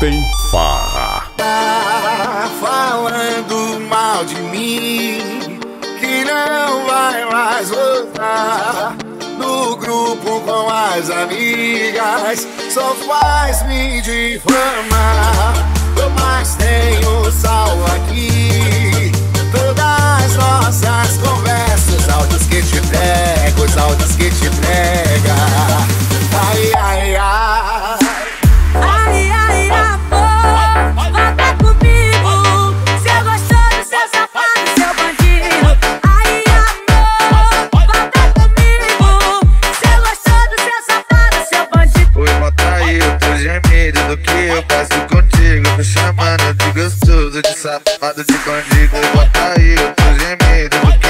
Open Farra. Tá falando mal de mim, que não vai mais voltar. No grupo com as amigas, só faz me difamar. Mas tenho salvo aqui todas nossas conversas, áudios que te os áudios que te de bandido Bota aí o teu gemido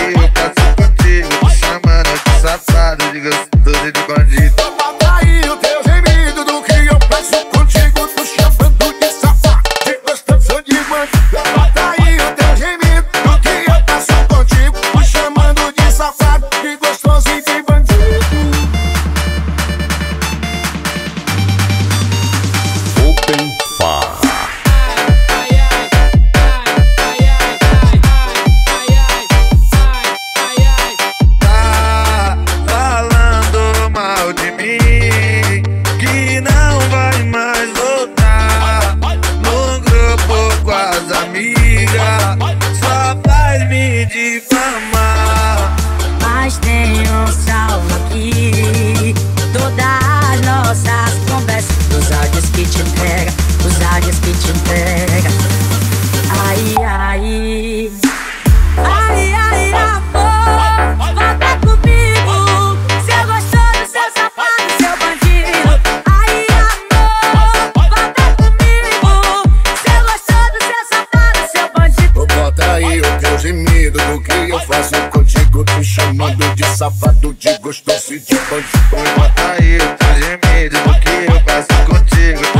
grupo com as amigas Só faz me difamar Mas um salvo aqui. Todas as nossas conversas, os áudios que te entrega, os áudios que te entrega. Aí o que eu faço contigo? Te chamando de safado, de gostoso e de bandido. Bota aí o teu do que eu faço contigo